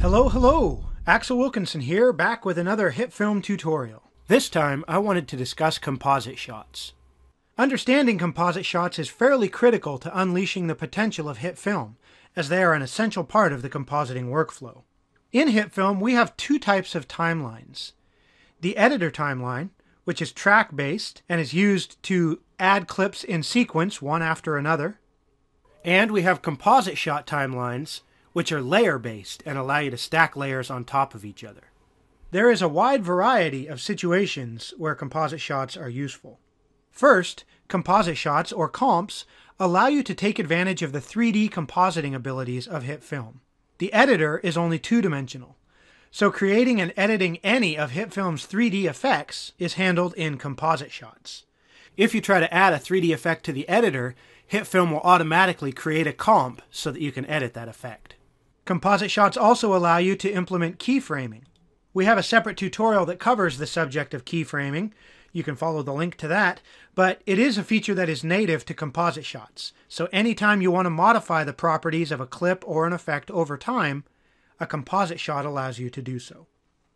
Hello, hello! Axel Wilkinson here, back with another HitFilm tutorial. This time, I wanted to discuss composite shots. Understanding composite shots is fairly critical to unleashing the potential of HitFilm, as they are an essential part of the compositing workflow. In HitFilm, we have two types of timelines. The editor timeline, which is track based and is used to add clips in sequence one after another. And we have composite shot timelines, which are layer based and allow you to stack layers on top of each other. There is a wide variety of situations where composite shots are useful. First, composite shots, or comps, allow you to take advantage of the 3D compositing abilities of HitFilm. The editor is only two dimensional, so creating and editing any of HitFilm's 3D effects is handled in composite shots. If you try to add a 3D effect to the editor, HitFilm will automatically create a comp so that you can edit that effect. Composite shots also allow you to implement keyframing. We have a separate tutorial that covers the subject of keyframing. You can follow the link to that, but it is a feature that is native to composite shots. So anytime you want to modify the properties of a clip or an effect over time, a composite shot allows you to do so.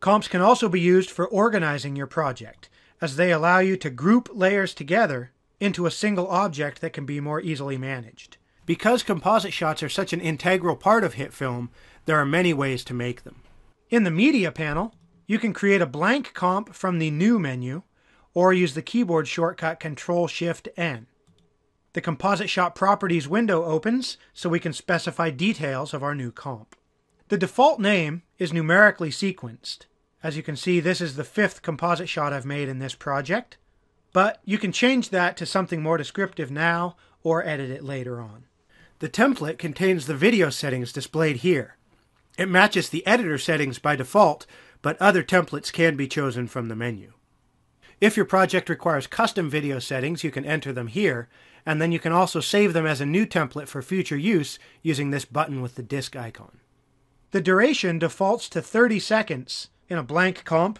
Comps can also be used for organizing your project, as they allow you to group layers together into a single object that can be more easily managed. Because composite shots are such an integral part of HitFilm, there are many ways to make them. In the Media panel, you can create a blank comp from the New menu, or use the keyboard shortcut Control-Shift-N. The Composite Shot Properties window opens so we can specify details of our new comp. The default name is numerically sequenced. As you can see, this is the fifth composite shot I've made in this project, but you can change that to something more descriptive now or edit it later on. The template contains the video settings displayed here. It matches the editor settings by default, but other templates can be chosen from the menu. If your project requires custom video settings, you can enter them here, and then you can also save them as a new template for future use using this button with the disk icon. The duration defaults to 30 seconds in a blank comp,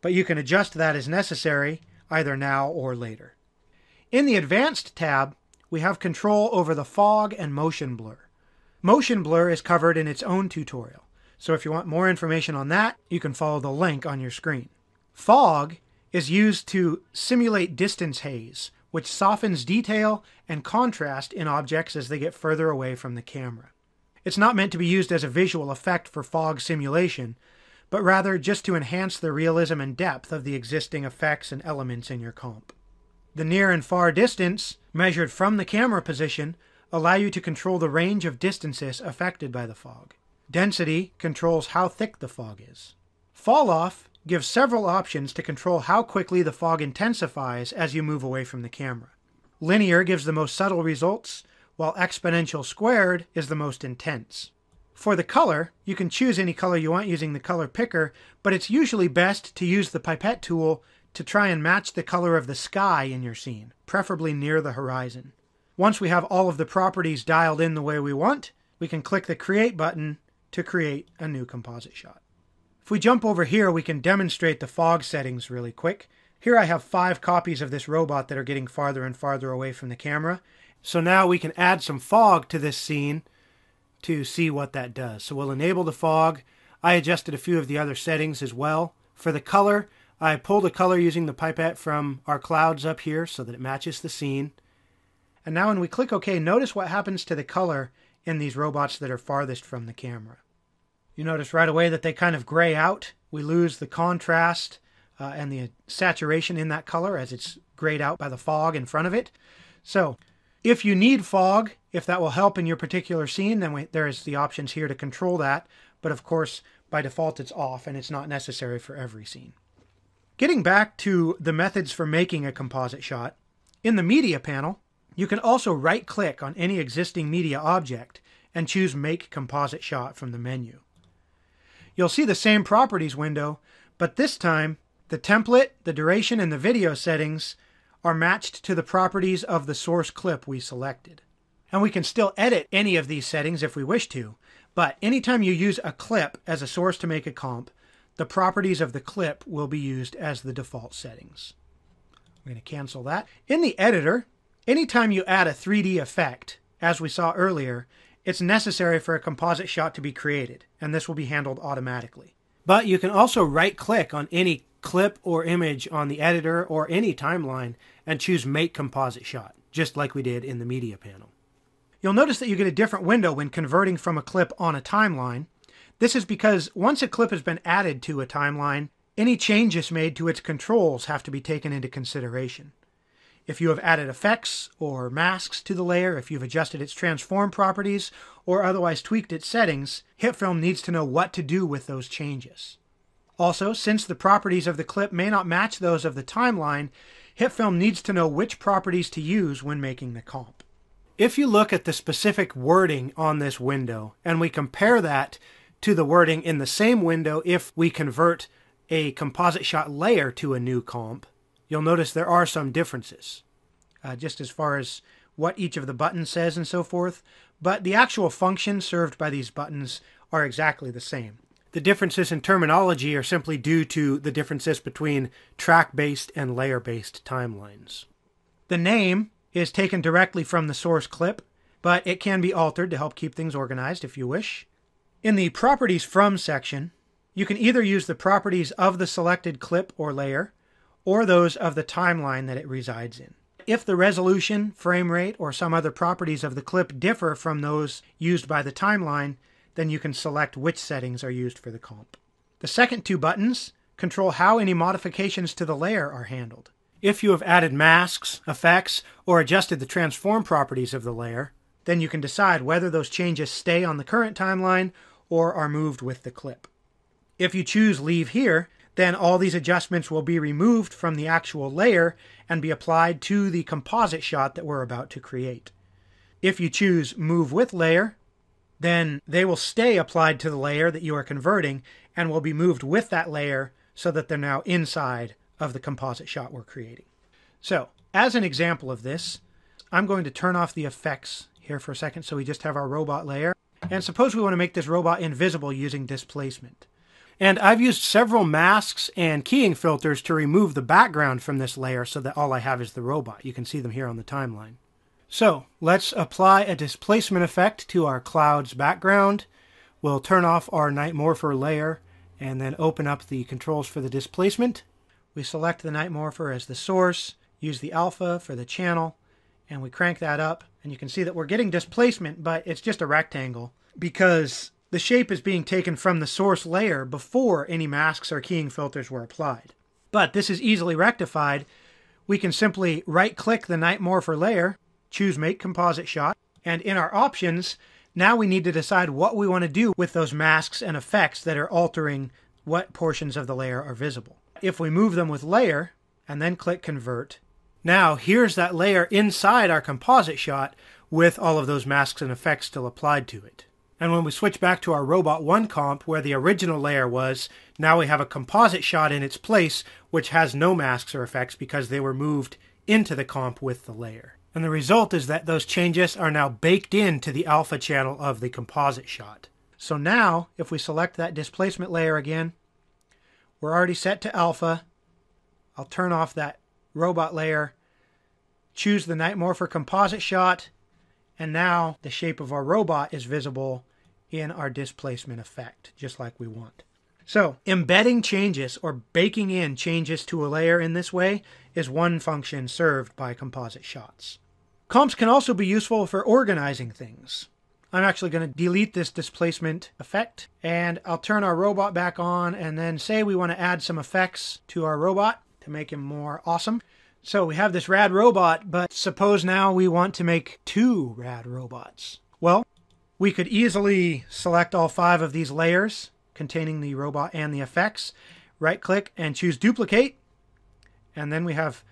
but you can adjust that as necessary, either now or later. In the Advanced tab, we have control over the fog and motion blur. Motion blur is covered in its own tutorial, so if you want more information on that, you can follow the link on your screen. Fog is used to simulate distance haze, which softens detail and contrast in objects as they get further away from the camera. It's not meant to be used as a visual effect for fog simulation, but rather just to enhance the realism and depth of the existing effects and elements in your comp. The near and far distance, measured from the camera position, allow you to control the range of distances affected by the fog. Density controls how thick the fog is. Fall off gives several options to control how quickly the fog intensifies as you move away from the camera. Linear gives the most subtle results, while exponential squared is the most intense. For the color, you can choose any color you want using the color picker, but it's usually best to use the pipette tool to try and match the color of the sky in your scene, preferably near the horizon. Once we have all of the properties dialed in the way we want, we can click the Create button to create a new composite shot. If we jump over here, we can demonstrate the fog settings really quick. Here I have five copies of this robot that are getting farther and farther away from the camera, so now we can add some fog to this scene to see what that does. So we'll enable the fog. I adjusted a few of the other settings as well. For the color, I pulled a color using the pipette from our clouds up here so that it matches the scene. And now when we click OK, notice what happens to the color in these robots that are farthest from the camera. You notice right away that they kind of gray out. We lose the contrast uh, and the saturation in that color as it's grayed out by the fog in front of it. So if you need fog, if that will help in your particular scene, then we, there's the options here to control that. But of course, by default, it's off and it's not necessary for every scene. Getting back to the methods for making a composite shot, in the Media panel, you can also right click on any existing media object and choose Make Composite Shot from the menu. You'll see the same properties window, but this time the template, the duration, and the video settings are matched to the properties of the source clip we selected. And we can still edit any of these settings if we wish to, but anytime you use a clip as a source to make a comp, the properties of the clip will be used as the default settings. I'm going to cancel that. In the editor, anytime you add a 3D effect, as we saw earlier, it's necessary for a composite shot to be created, and this will be handled automatically. But you can also right click on any clip or image on the editor or any timeline and choose Make Composite Shot, just like we did in the media panel. You'll notice that you get a different window when converting from a clip on a timeline. This is because once a clip has been added to a timeline, any changes made to its controls have to be taken into consideration. If you have added effects or masks to the layer, if you've adjusted its transform properties, or otherwise tweaked its settings, HitFilm needs to know what to do with those changes. Also, since the properties of the clip may not match those of the timeline, HitFilm needs to know which properties to use when making the comp. If you look at the specific wording on this window and we compare that to the wording in the same window if we convert a composite shot layer to a new comp, you'll notice there are some differences, uh, just as far as what each of the buttons says and so forth, but the actual functions served by these buttons are exactly the same. The differences in terminology are simply due to the differences between track based and layer based timelines. The name is taken directly from the source clip, but it can be altered to help keep things organized if you wish. In the Properties From section, you can either use the properties of the selected clip or layer, or those of the timeline that it resides in. If the resolution, frame rate, or some other properties of the clip differ from those used by the timeline, then you can select which settings are used for the comp. The second two buttons control how any modifications to the layer are handled. If you have added masks, effects, or adjusted the transform properties of the layer, then you can decide whether those changes stay on the current timeline or are moved with the clip. If you choose Leave Here, then all these adjustments will be removed from the actual layer and be applied to the composite shot that we're about to create. If you choose Move with Layer, then they will stay applied to the layer that you are converting and will be moved with that layer so that they're now inside of the composite shot we're creating. So, as an example of this, I'm going to turn off the effects here for a second so we just have our robot layer. And suppose we want to make this robot invisible using displacement. And I've used several masks and keying filters to remove the background from this layer so that all I have is the robot. You can see them here on the timeline. So let's apply a displacement effect to our cloud's background. We'll turn off our Night Morpher layer and then open up the controls for the displacement. We select the Night Morpher as the source, use the alpha for the channel, and we crank that up. And you can see that we're getting displacement, but it's just a rectangle because the shape is being taken from the source layer before any masks or keying filters were applied. But this is easily rectified. We can simply right click the Night Morpher layer, choose Make Composite Shot, and in our options, now we need to decide what we want to do with those masks and effects that are altering what portions of the layer are visible. If we move them with Layer, and then click Convert, now here's that layer inside our composite shot with all of those masks and effects still applied to it. And when we switch back to our Robot 1 comp where the original layer was, now we have a composite shot in its place which has no masks or effects because they were moved into the comp with the layer. And the result is that those changes are now baked into the alpha channel of the composite shot. So now, if we select that displacement layer again, we're already set to alpha. I'll turn off that robot layer, choose the Night Morpher composite shot, and now the shape of our robot is visible in our displacement effect, just like we want. So, embedding changes or baking in changes to a layer in this way is one function served by composite shots. Comps can also be useful for organizing things. I'm actually going to delete this displacement effect and I'll turn our robot back on and then say we want to add some effects to our robot to make him more awesome. So we have this rad robot, but suppose now we want to make two rad robots. Well, we could easily select all five of these layers containing the robot and the effects, right click and choose duplicate. And then we have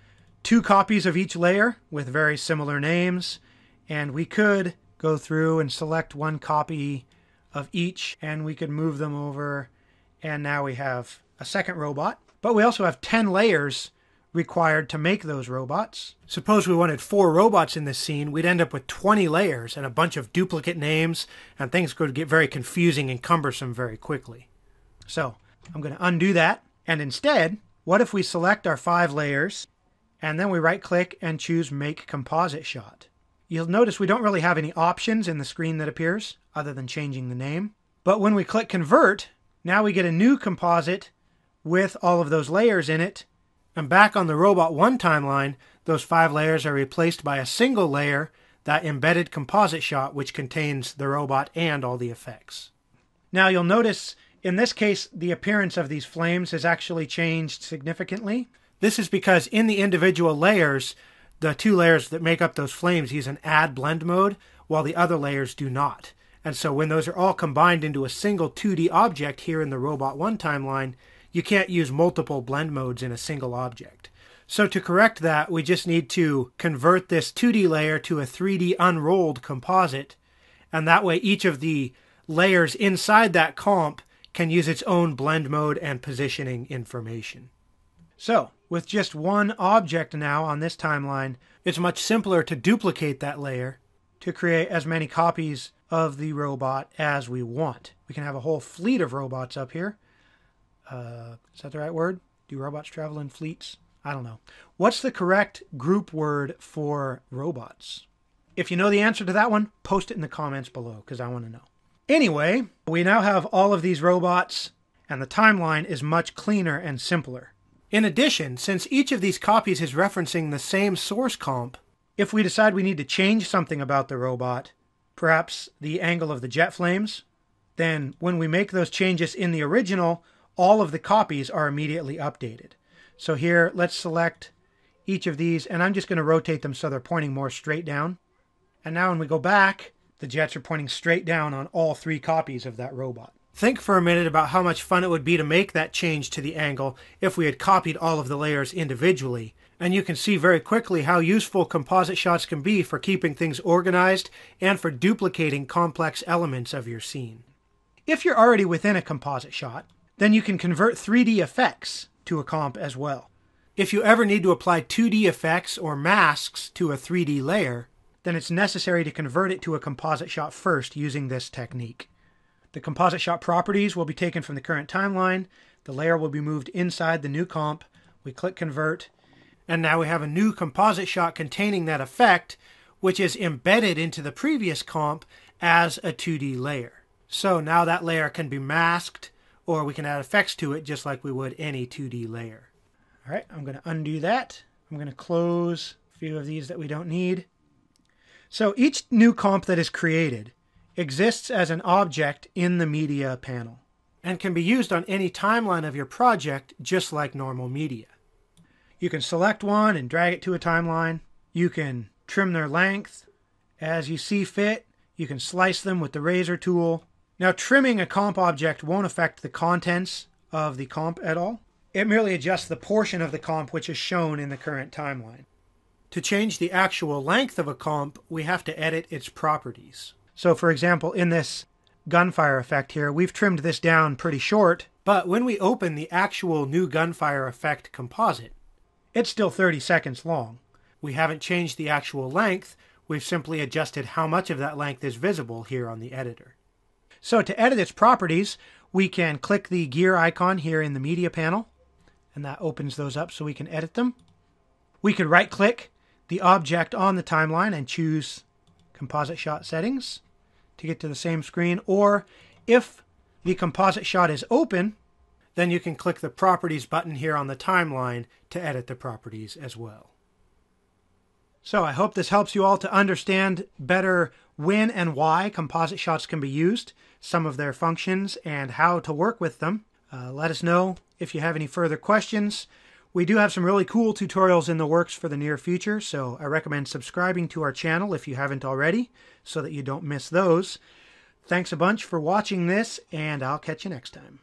two copies of each layer with very similar names. And we could go through and select one copy of each and we could move them over. And now we have a second robot. But we also have 10 layers required to make those robots. Suppose we wanted four robots in this scene, we'd end up with 20 layers and a bunch of duplicate names, and things could get very confusing and cumbersome very quickly. So I'm going to undo that, and instead, what if we select our five layers, and then we right click and choose Make Composite Shot. You'll notice we don't really have any options in the screen that appears other than changing the name. But when we click convert, now we get a new composite with all of those layers in it. And back on the Robot 1 timeline, those five layers are replaced by a single layer, that embedded composite shot, which contains the robot and all the effects. Now you'll notice in this case, the appearance of these flames has actually changed significantly. This is because in the individual layers, the two layers that make up those flames use an add blend mode, while the other layers do not. And so when those are all combined into a single 2D object here in the Robot 1 timeline, you can't use multiple blend modes in a single object. So to correct that, we just need to convert this 2D layer to a 3D unrolled composite, and that way each of the layers inside that comp can use its own blend mode and positioning information. So, with just one object now on this timeline, it's much simpler to duplicate that layer to create as many copies of the robot as we want. We can have a whole fleet of robots up here. Uh, is that the right word? Do robots travel in fleets? I don't know. What's the correct group word for robots? If you know the answer to that one, post it in the comments below because I want to know. Anyway, we now have all of these robots, and the timeline is much cleaner and simpler. In addition, since each of these copies is referencing the same source comp, if we decide we need to change something about the robot, perhaps the angle of the jet flames, then when we make those changes in the original, all of the copies are immediately updated. So here, let's select each of these, and I'm just going to rotate them so they're pointing more straight down. And now when we go back, the jets are pointing straight down on all three copies of that robot. Think for a minute about how much fun it would be to make that change to the angle if we had copied all of the layers individually. And you can see very quickly how useful composite shots can be for keeping things organized and for duplicating complex elements of your scene. If you're already within a composite shot, then you can convert 3D effects to a comp as well. If you ever need to apply 2D effects or masks to a 3D layer, then it's necessary to convert it to a composite shot first using this technique. The composite shot properties will be taken from the current timeline, the layer will be moved inside the new comp, we click convert, and now we have a new composite shot containing that effect, which is embedded into the previous comp as a 2D layer. So now that layer can be masked, or we can add effects to it just like we would any 2D layer. All right, I'm going to undo that. I'm going to close a few of these that we don't need. So each new comp that is created exists as an object in the media panel and can be used on any timeline of your project just like normal media. You can select one and drag it to a timeline. You can trim their length as you see fit. You can slice them with the razor tool. Now, trimming a comp object won't affect the contents of the comp at all. It merely adjusts the portion of the comp which is shown in the current timeline. To change the actual length of a comp, we have to edit its properties. So for example, in this gunfire effect here, we've trimmed this down pretty short, but when we open the actual new gunfire effect composite, it's still 30 seconds long. We haven't changed the actual length, we've simply adjusted how much of that length is visible here on the editor. So to edit its properties, we can click the gear icon here in the media panel, and that opens those up so we can edit them. We could right click the object on the timeline and choose composite shot settings to get to the same screen. Or if the composite shot is open, then you can click the properties button here on the timeline to edit the properties as well. So I hope this helps you all to understand better when and why composite shots can be used, some of their functions, and how to work with them. Uh, let us know if you have any further questions. We do have some really cool tutorials in the works for the near future, so I recommend subscribing to our channel if you haven't already, so that you don't miss those. Thanks a bunch for watching this, and I'll catch you next time.